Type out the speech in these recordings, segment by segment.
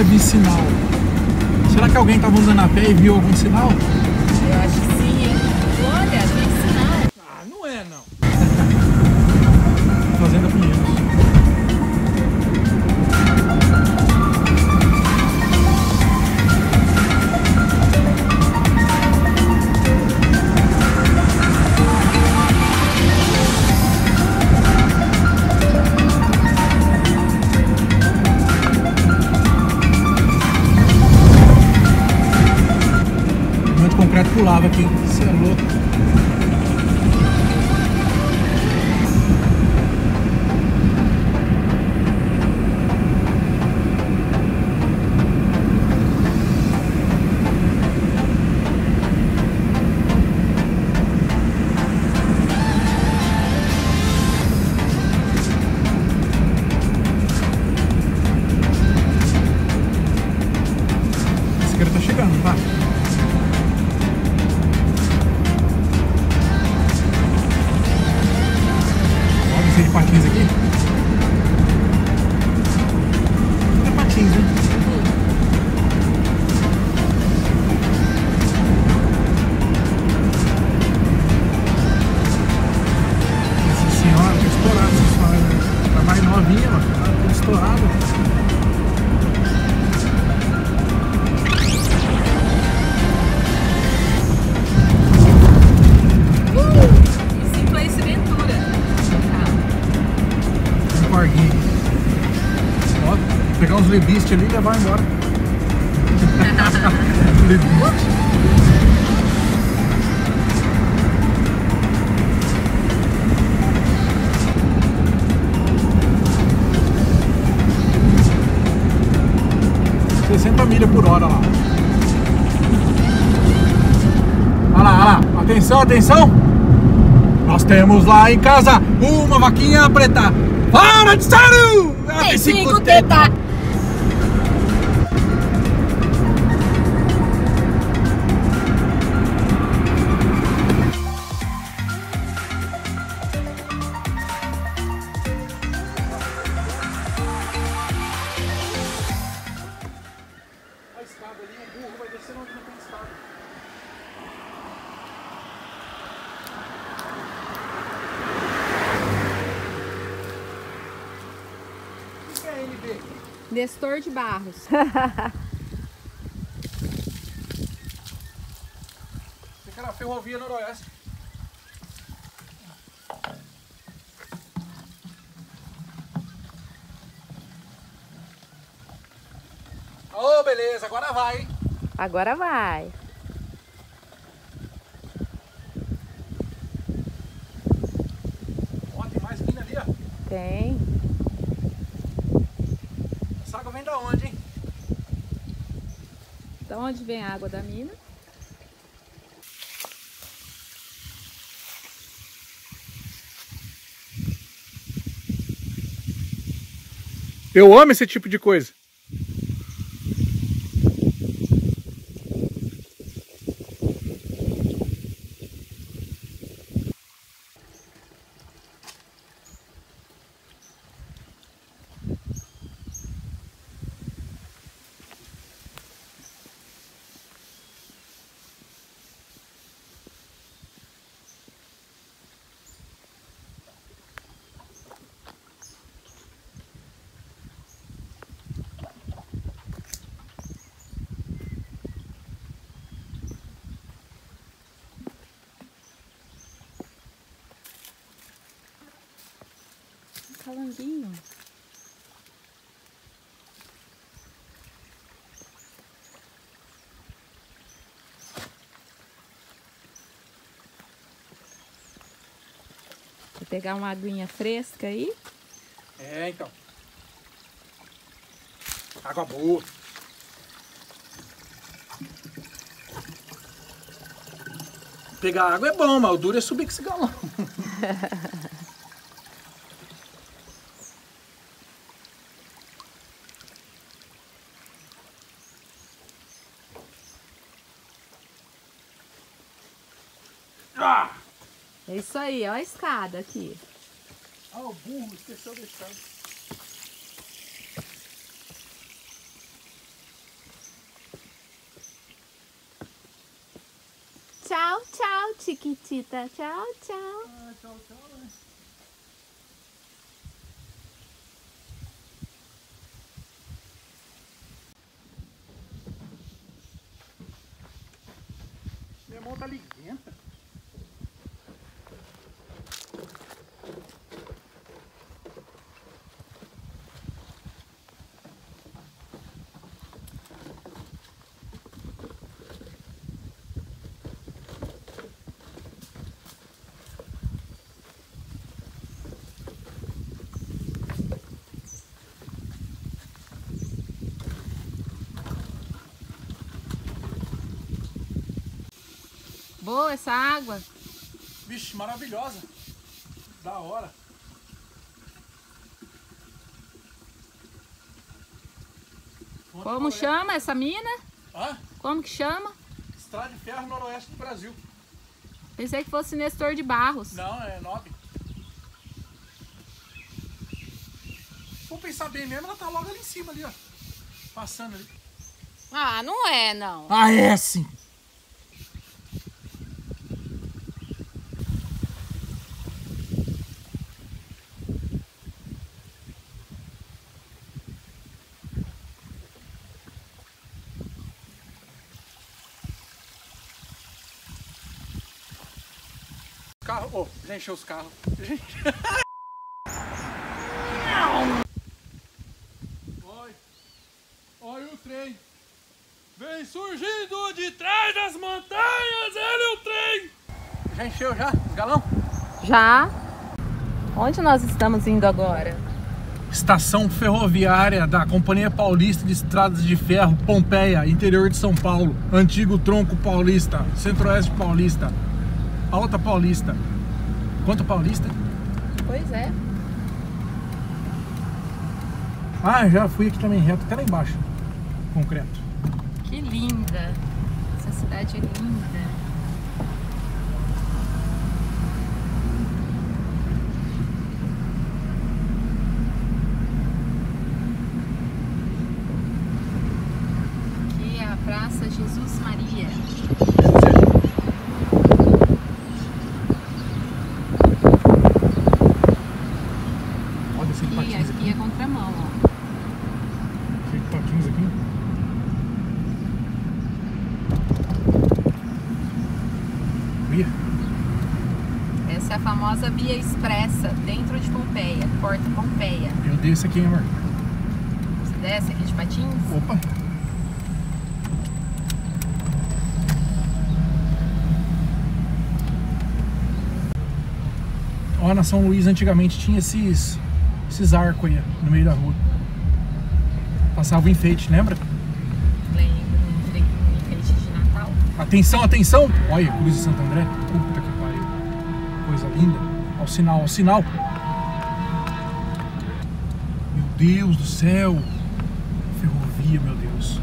Que vicinal? Será que alguém estava andando a pé e viu algum sinal? Eu acho lebiste ali e levar embora. lebiste. Sessenta milha por hora lá. Olha lá, olha lá. Atenção, atenção. Nós temos lá em casa uma vaquinha preta. Para de sério! Ela Tem cinco tetas. Nestor de Barros. Você quer a ferrovia noroeste. Ô, beleza, agora vai, hein? Agora vai. Ó, tem mais mina ali, ó. Tem. Água vem da onde, hein? Da onde vem a água da mina? Eu amo esse tipo de coisa. calanguinho. Vou pegar uma aguinha fresca aí. É, então. Água boa. Pegar água é bom, mas o duro é subir com esse galão. É isso aí, ó a escada aqui. Ah, o burro esqueceu da escada. Tchau, tchau, Chiquitita. Tchau, tchau. Ah, tchau, tchau, né? Minha mão tá liguenta. Boa essa água. Vixe, maravilhosa. Da hora. Como chama essa mina? Hã? Como que chama? Estrada de ferro noroeste do Brasil. Pensei que fosse Nestor de Barros. Não, é nobre. Vou pensar bem mesmo, ela tá logo ali em cima ali, ó. Passando ali. Ah, não é, não. Ah, é sim. Ô, já encheu os carros. Oi. Olha o trem. Vem surgindo de trás das montanhas, ele é o trem. Já encheu já, os galão? Já? Onde nós estamos indo agora? Estação ferroviária da Companhia Paulista de Estradas de Ferro, Pompeia, interior de São Paulo. Antigo tronco paulista, centro-oeste paulista, alta paulista. Quanto paulista? Pois é. Ah, já fui aqui também reto, até lá embaixo. Concreto. Que linda. Essa cidade é linda. Aqui é a Praça Jesus Maria. Olha esse Aqui, patins aqui aqui. é contramão, ó. Esse patins aqui. Via. Essa é a famosa Via Expressa, dentro de Pompeia, Porta Pompeia. Eu dei esse aqui, hein, amor? Você desce aqui de patins? Opa. Ó, na São Luís antigamente tinha esses, esses arcos aí no meio da rua. Passava o enfeite, lembra? Lembro, um um de Natal. Atenção, atenção! Olha, Cruz de Santo André. Puta que pariu. Coisa linda. Ao sinal, ao sinal. Meu Deus do céu. Ferrovia, meu Deus.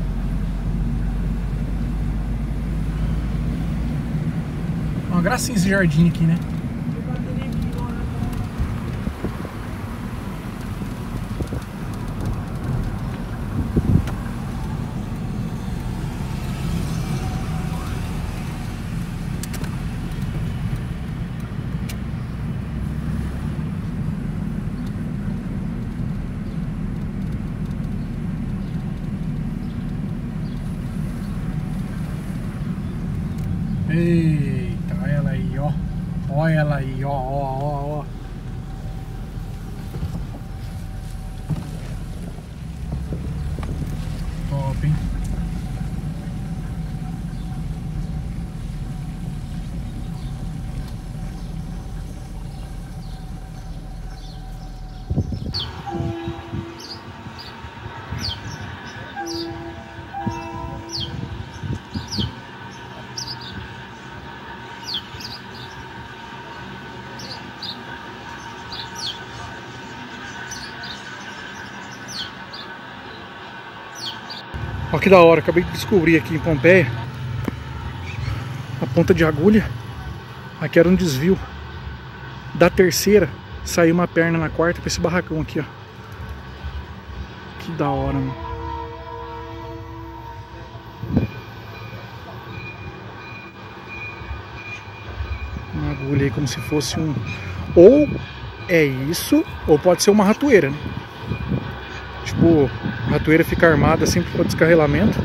Uma gracinha esse jardim aqui, né? Eita, olha ela aí, ó. Olha ela aí, ó, Olha que da hora, acabei de descobrir aqui em Pompeia a ponta de agulha. Aqui era um desvio. Da terceira saiu uma perna na quarta pra esse barracão aqui, ó. Que da hora, mano. Uma agulha aí como se fosse um. Ou é isso, ou pode ser uma ratoeira, né? Tipo, a ratoeira fica armada sempre para descarrelamento.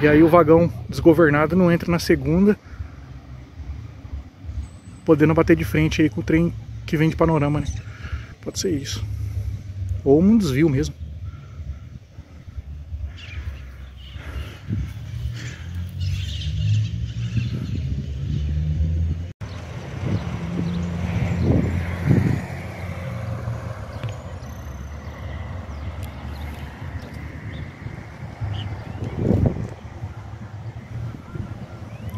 E aí o vagão desgovernado não entra na segunda. Podendo bater de frente aí com o trem que vem de panorama, né? Pode ser isso. Ou um desvio mesmo.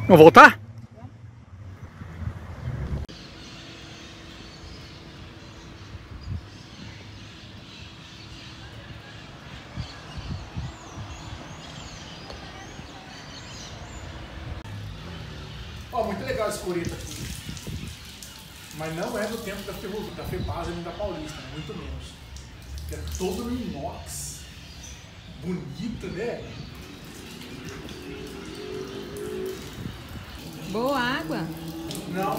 Vamos voltar? Ó, muito legal esse coreto aqui. Mas não é do tempo da, Ferro, da Fepasa nem da Paulista, muito menos. É todo no inox. Bonito, né? Boa água? Não.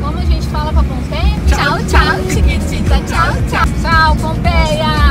Como a gente fala pra Pompeia? Tchau, tchau, tchau, chiquitita, tchau, tchau. Tchau, Pompeia!